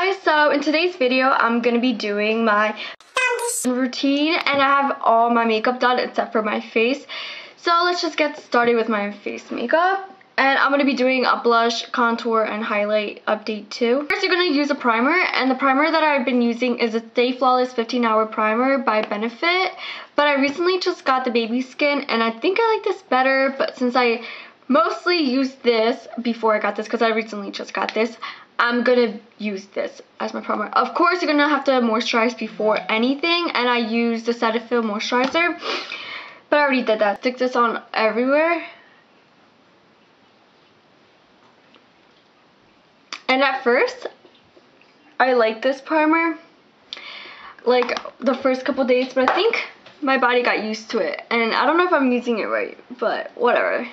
guys, so in today's video I'm going to be doing my routine and I have all my makeup done except for my face. So let's just get started with my face makeup. And I'm going to be doing a blush, contour, and highlight update too. First you're going to use a primer and the primer that I've been using is a Stay Flawless 15 Hour Primer by Benefit. But I recently just got the baby skin and I think I like this better but since I mostly used this before I got this because I recently just got this. I'm gonna use this as my primer. Of course, you're gonna have to moisturize before anything, and I use the Cetaphil moisturizer, but I already did that. Stick this on everywhere. And at first, I like this primer, like the first couple days, but I think my body got used to it, and I don't know if I'm using it right, but whatever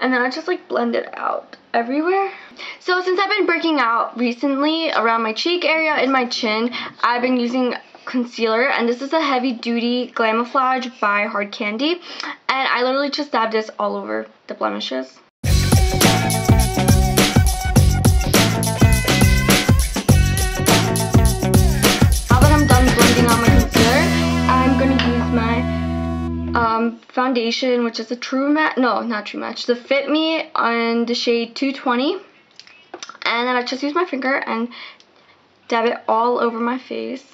and then I just like blend it out everywhere. So since I've been breaking out recently around my cheek area and my chin, I've been using concealer and this is a heavy duty Glamouflage by Hard Candy and I literally just dabbed this all over the blemishes. Foundation, which is a True Match, no, not True Match, the Fit Me on the shade 220. And then I just use my finger and dab it all over my face.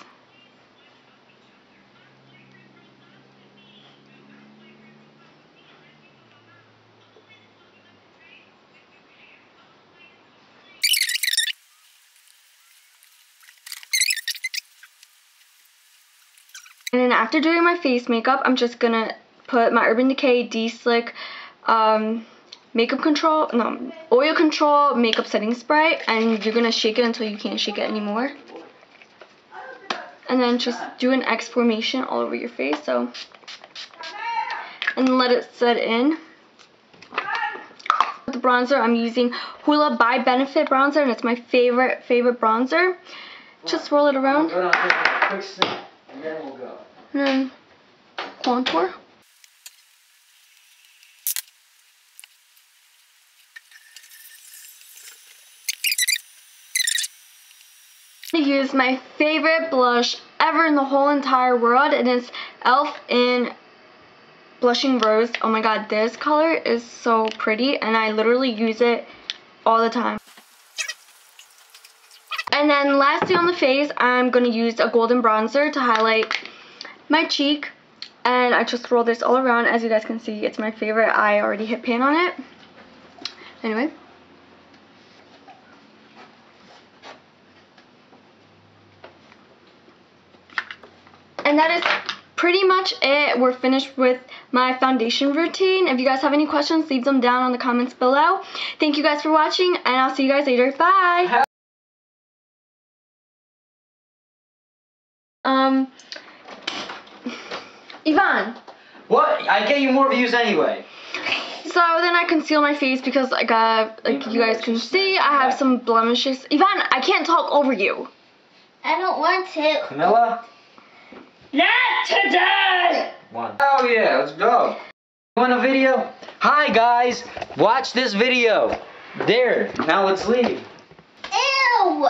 And then after doing my face makeup, I'm just gonna put my Urban Decay De-Slick um, makeup control, no, oil control makeup setting spray. And you're gonna shake it until you can't shake it anymore. And then just do an X formation all over your face, so. And let it set in. With the bronzer, I'm using Hoola by Benefit bronzer, and it's my favorite, favorite bronzer. Just swirl it around. And then we'll go. And then contour. Use my favorite blush ever in the whole entire world and it's e.l.f. in Blushing Rose. Oh my god, this color is so pretty and I literally use it all the time. And then lastly on the face, I'm going to use a golden bronzer to highlight my cheek. And I just roll this all around. As you guys can see, it's my favorite. I already hit pan on it. Anyway. And that is pretty much it. We're finished with my foundation routine. If you guys have any questions, leave them down in the comments below. Thank you guys for watching, and I'll see you guys later. Bye! Um, Yvonne. What? I get you more views anyway. So then I conceal my face because like uh, like you guys can see, I have some blemishes. Yvonne, I can't talk over you. I don't want to. Camilla? Not today! One. Oh yeah, let's go. You want a video? Hi guys, watch this video. There, now let's leave. Ew!